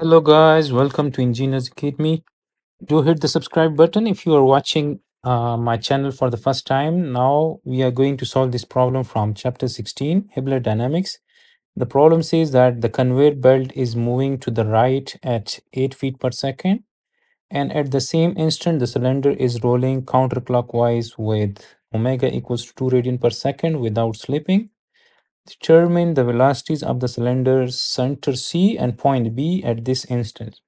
Hello guys, welcome to Engineers Academy. Do hit the subscribe button if you are watching uh, my channel for the first time. Now we are going to solve this problem from chapter 16, Hibbeler Dynamics. The problem says that the conveyor belt is moving to the right at 8 feet per second and at the same instant the cylinder is rolling counterclockwise with omega equals to 2 radian per second without slipping. Determine the velocities of the cylinder's center C and point B at this instant.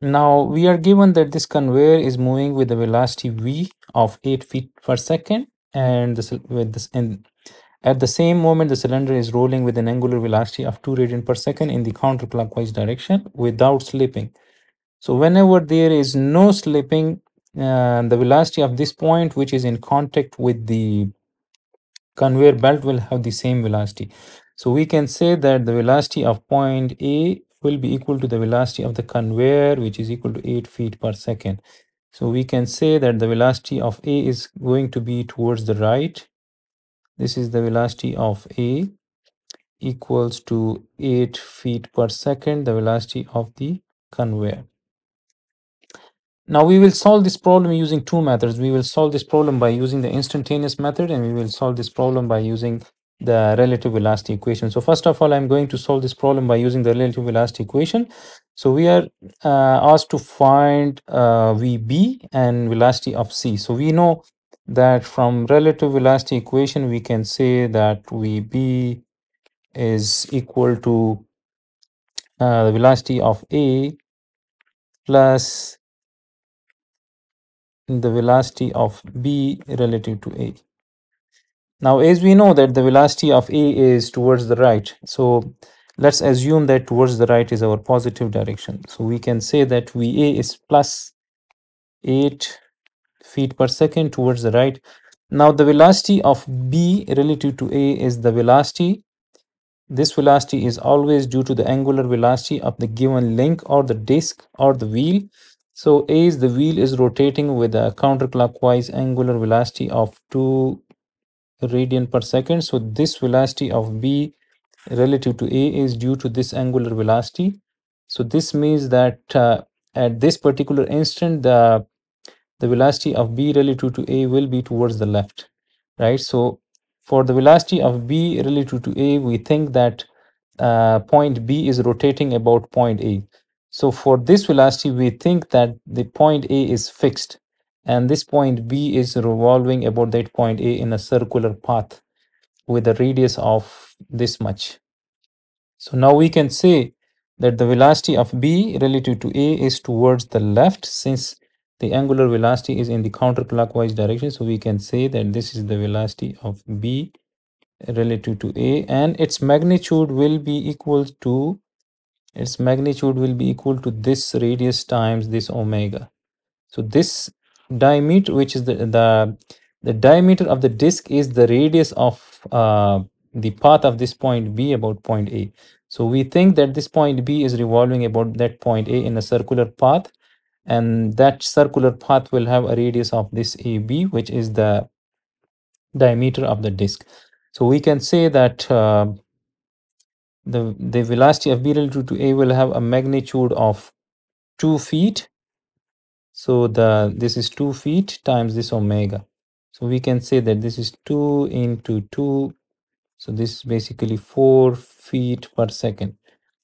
Now we are given that this conveyor is moving with a velocity v of 8 feet per second and this with this and at the same moment the cylinder is rolling with an angular velocity of 2 radian per second in the counterclockwise direction without slipping. So whenever there is no slipping, uh, the velocity of this point which is in contact with the conveyor belt will have the same velocity. So we can say that the velocity of point A will be equal to the velocity of the conveyor, which is equal to 8 feet per second. So we can say that the velocity of A is going to be towards the right. This is the velocity of A equals to 8 feet per second, the velocity of the conveyor. Now we will solve this problem using two methods. We will solve this problem by using the instantaneous method and we will solve this problem by using the relative velocity equation. So first of all, I'm going to solve this problem by using the relative velocity equation. So we are uh, asked to find uh, VB and velocity of C. So we know that from relative velocity equation, we can say that VB is equal to uh, the velocity of A plus the velocity of B relative to A. Now, as we know that the velocity of A is towards the right, so let's assume that towards the right is our positive direction. So we can say that VA is plus 8 feet per second towards the right. Now, the velocity of B relative to A is the velocity. This velocity is always due to the angular velocity of the given link or the disk or the wheel. So A is the wheel is rotating with a counterclockwise angular velocity of 2 radian per second. So this velocity of B relative to A is due to this angular velocity. So this means that uh, at this particular instant, the, the velocity of B relative to A will be towards the left, right? So for the velocity of B relative to A, we think that uh, point B is rotating about point A. So for this velocity, we think that the point A is fixed and this point B is revolving about that point A in a circular path with a radius of this much. So now we can say that the velocity of B relative to A is towards the left since the angular velocity is in the counterclockwise direction. So we can say that this is the velocity of B relative to A and its magnitude will be equal to its magnitude will be equal to this radius times this omega. So this diameter, which is the the the diameter of the disk, is the radius of uh, the path of this point B about point A. So we think that this point B is revolving about that point A in a circular path, and that circular path will have a radius of this AB, which is the diameter of the disk. So we can say that uh, the the velocity of B relative to A will have a magnitude of two feet so the this is 2 feet times this omega. So we can say that this is 2 into 2. So this is basically 4 feet per second.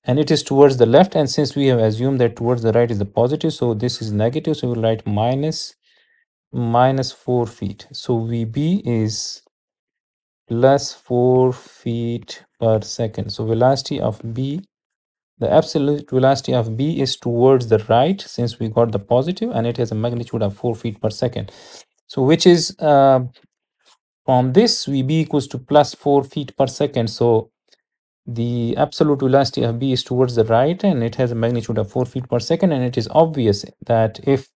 And it is towards the left. And since we have assumed that towards the right is the positive, so this is negative. So we'll write minus minus 4 feet. So VB is plus 4 feet per second. So velocity of B the absolute velocity of B is towards the right since we got the positive and it has a magnitude of 4 feet per second. So which is uh, from this we VB equals to plus 4 feet per second. So the absolute velocity of B is towards the right and it has a magnitude of 4 feet per second and it is obvious that if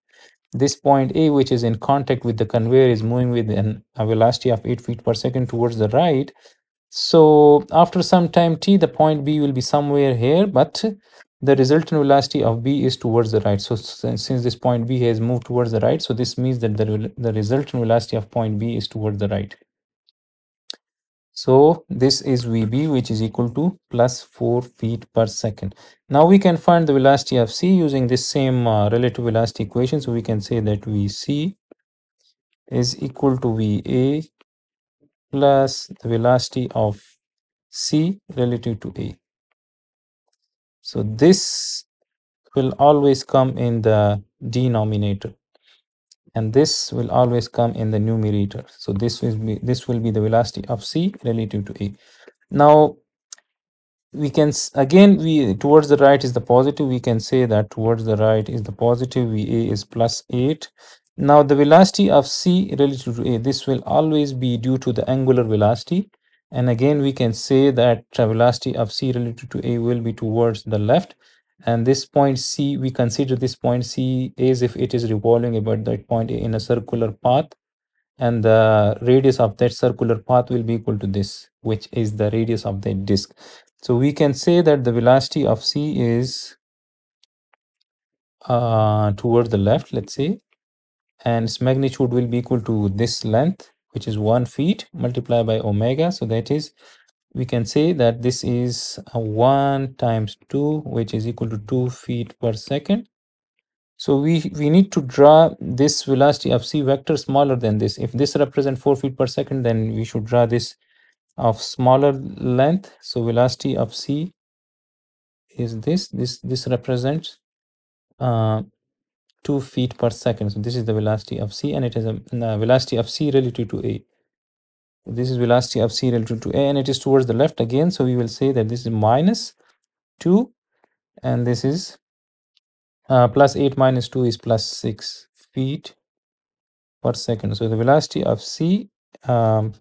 this point A which is in contact with the conveyor is moving with an, a velocity of 8 feet per second towards the right so after some time t, the point B will be somewhere here, but the resultant velocity of B is towards the right. So since this point B has moved towards the right, so this means that the, the resultant velocity of point B is towards the right. So this is VB, which is equal to plus 4 feet per second. Now we can find the velocity of C using this same uh, relative velocity equation. So we can say that VC is equal to VA plus the velocity of C relative to A. So this will always come in the denominator and this will always come in the numerator. So this will be this will be the velocity of C relative to A. Now we can again we towards the right is the positive we can say that towards the right is the positive va is plus 8 now the velocity of c relative to a this will always be due to the angular velocity. And again we can say that the velocity of c relative to a will be towards the left. And this point c we consider this point c as if it is revolving about that point a in a circular path. And the radius of that circular path will be equal to this which is the radius of that disk. So we can say that the velocity of c is uh, towards the left let's say and its magnitude will be equal to this length which is 1 feet multiplied by omega so that is we can say that this is 1 times 2 which is equal to 2 feet per second so we, we need to draw this velocity of c vector smaller than this. If this represents 4 feet per second, then we should draw this of smaller length. So velocity of c is this. This this represents uh, 2 feet per second. So this is the velocity of c and it is a, velocity of c relative to a. This is velocity of c relative to a and it is towards the left again. So we will say that this is minus 2 and this is uh, plus 8 minus 2 is plus 6 feet per second. So the velocity of c, um,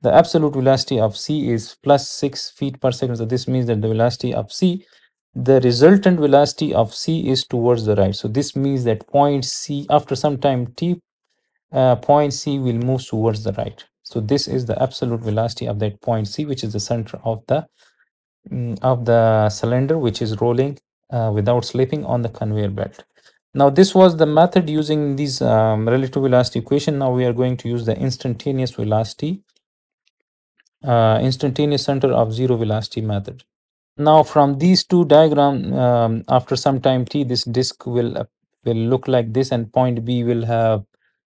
the absolute velocity of c is plus 6 feet per second. So this means that the velocity of c, the resultant velocity of c is towards the right. So this means that point c, after some time t, uh, point c will move towards the right. So this is the absolute velocity of that point c, which is the center of the mm, of the cylinder, which is rolling uh, without slipping on the conveyor belt. Now this was the method using this um, relative velocity equation. Now we are going to use the instantaneous velocity, uh, instantaneous center of zero velocity method. Now from these two diagram, um, after some time t, this disk will uh, will look like this, and point B will have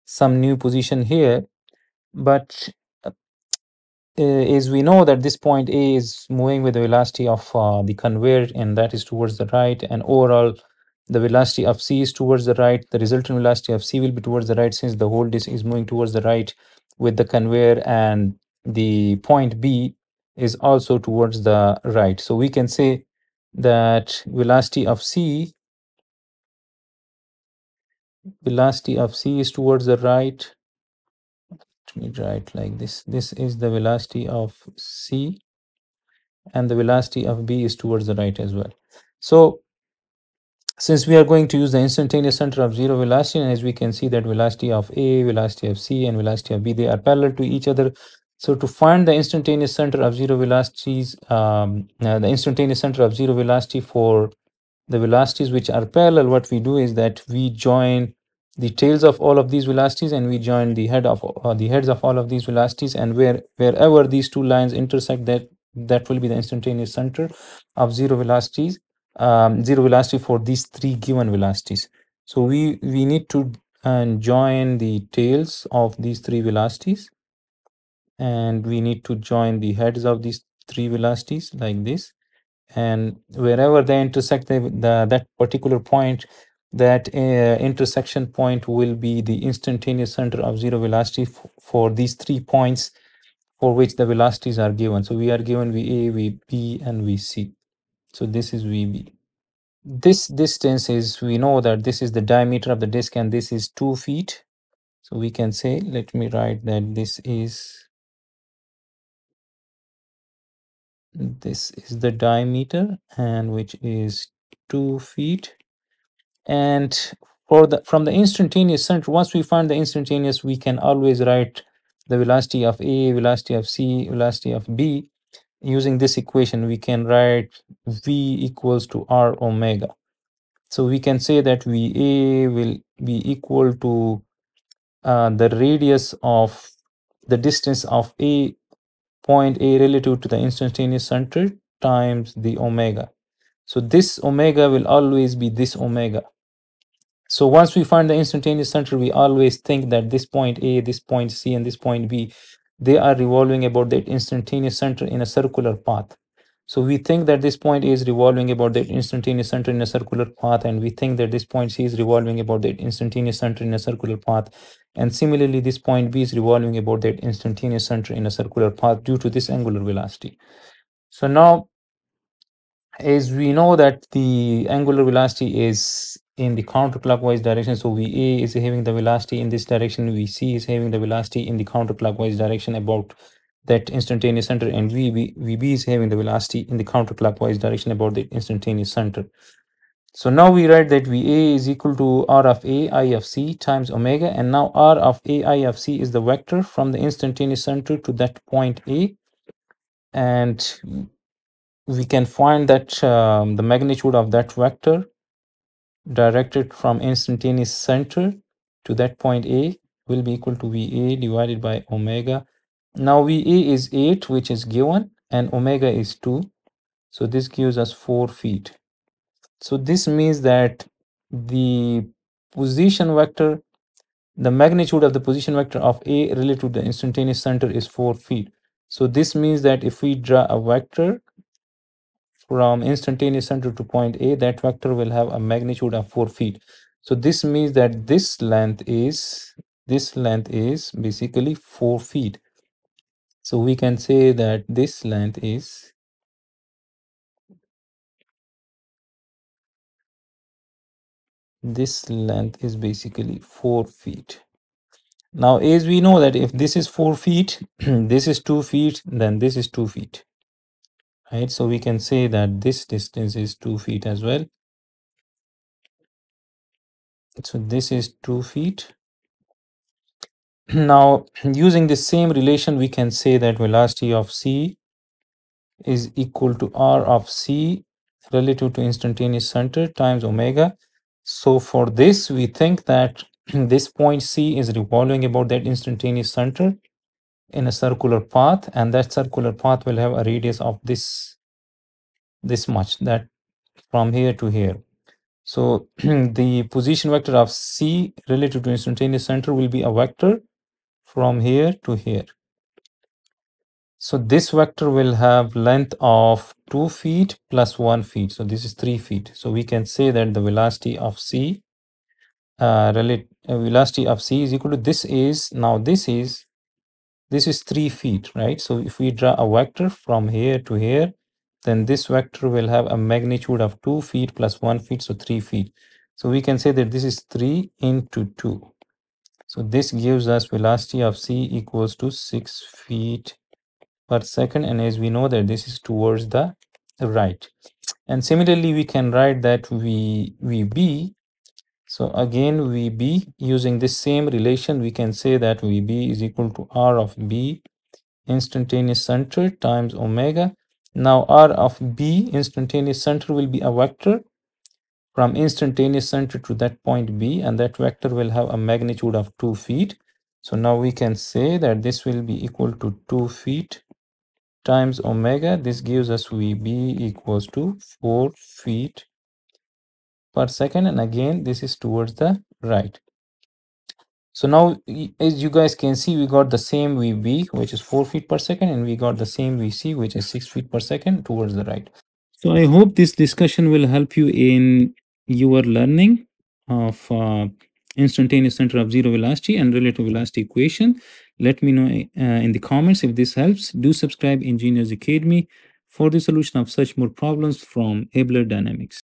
some new position here. But uh, is we know that this point A is moving with the velocity of uh, the conveyor and that is towards the right and overall the velocity of C is towards the right the resultant velocity of C will be towards the right since the whole disk is moving towards the right with the conveyor and the point B is also towards the right. So we can say that velocity of C velocity of C is towards the right. Let me write like this. This is the velocity of c and the velocity of b is towards the right as well. So since we are going to use the instantaneous center of zero velocity and as we can see that velocity of a velocity of c and velocity of b they are parallel to each other so to find the instantaneous center of zero velocities um, uh, the instantaneous center of zero velocity for the velocities which are parallel what we do is that we join the tails of all of these velocities and we join the head of uh, the heads of all of these velocities and where wherever these two lines intersect that that will be the instantaneous center of zero velocities um, zero velocity for these three given velocities. So we we need to uh, join the tails of these three velocities and we need to join the heads of these three velocities like this. And wherever they intersect the, the that particular point that uh, intersection point will be the instantaneous center of zero velocity for these three points for which the velocities are given. So we are given va vb and vc so this is vb this distance is we know that this is the diameter of the disk and this is two feet. So we can say let me write that this is this is the diameter and which is two feet. And for the from the instantaneous center once we find the instantaneous we can always write the velocity of a velocity of c velocity of b. Using this equation we can write v equals to r omega. So we can say that va will be equal to uh, the radius of the distance of a point A relative to the instantaneous center times the omega. So this omega will always be this omega. So once we find the instantaneous center, we always think that this point A, this point C, and this point B, they are revolving about that instantaneous center in a circular path. So we think that this point is revolving about the instantaneous center in a circular path, and we think that this point C is revolving about the instantaneous center in a circular path. And similarly, this point B is revolving about that instantaneous center in a circular path due to this angular velocity. So now, as we know that the angular velocity is in the counterclockwise direction, so VA is having the velocity in this direction, VC is having the velocity in the counterclockwise direction about that instantaneous center, and VB, VB is having the velocity in the counterclockwise direction about the instantaneous center. So now we write that VA is equal to R of A, I of C times omega. And now R of A, I of C is the vector from the instantaneous center to that point A. And we can find that um, the magnitude of that vector directed from instantaneous center to that point A will be equal to VA divided by omega. Now VA is 8, which is given, and omega is 2. So this gives us 4 feet. So this means that the position vector, the magnitude of the position vector of A relative to the instantaneous center is 4 feet. So this means that if we draw a vector from instantaneous center to point A, that vector will have a magnitude of 4 feet. So this means that this length is, this length is basically 4 feet. So we can say that this length is this length is basically 4 feet. Now, as we know that if this is 4 feet, this is 2 feet, then this is 2 feet. Right, so we can say that this distance is 2 feet as well. So this is 2 feet. Now, using the same relation, we can say that velocity of C is equal to R of C relative to instantaneous center times omega. So for this, we think that this point C is revolving about that instantaneous center in a circular path, and that circular path will have a radius of this this much that from here to here. So the position vector of C relative to instantaneous center will be a vector from here to here. So this vector will have length of 2 feet plus 1 feet. So this is 3 feet. So we can say that the velocity of C uh, uh, velocity of C is equal to this is now this is this is 3 feet, right? So if we draw a vector from here to here, then this vector will have a magnitude of 2 feet plus 1 feet, so 3 feet. So we can say that this is 3 into 2. So this gives us velocity of C equals to 6 feet per second. And as we know that this is towards the right. And similarly we can write that v vb so again vb using this same relation we can say that vb is equal to r of b instantaneous center times omega. Now r of b instantaneous center will be a vector from instantaneous center to that point b and that vector will have a magnitude of 2 feet. So now we can say that this will be equal to 2 feet times omega. This gives us vb equals to 4 feet per second. And again this is towards the right. So now as you guys can see we got the same vb which is 4 feet per second and we got the same vc which is 6 feet per second towards the right. So i hope this discussion will help you in your learning of uh, instantaneous center of zero velocity and relative velocity equation let me know uh, in the comments if this helps. Do subscribe Engineers Academy for the solution of such more problems from Hibbeler Dynamics.